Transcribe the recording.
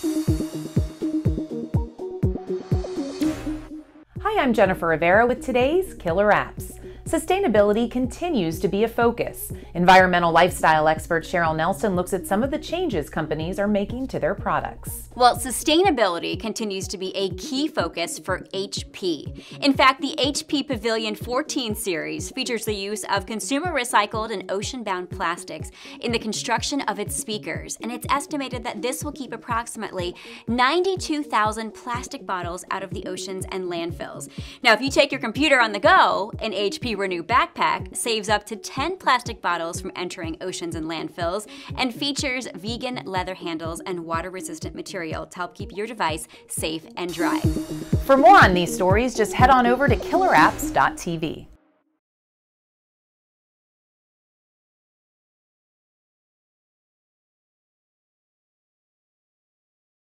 Hi, I'm Jennifer Rivera with today's Killer Apps. Sustainability continues to be a focus. Environmental lifestyle expert Cheryl Nelson looks at some of the changes companies are making to their products. Well, sustainability continues to be a key focus for HP. In fact, the HP Pavilion 14 series features the use of consumer recycled and ocean bound plastics in the construction of its speakers, and it's estimated that this will keep approximately 92,000 plastic bottles out of the oceans and landfills. Now, if you take your computer on the go, an HP Renew backpack saves up to 10 plastic bottles from entering oceans and landfills and features vegan leather handles and water resistant material to help keep your device safe and dry. For more on these stories, just head on over to killerapps.tv.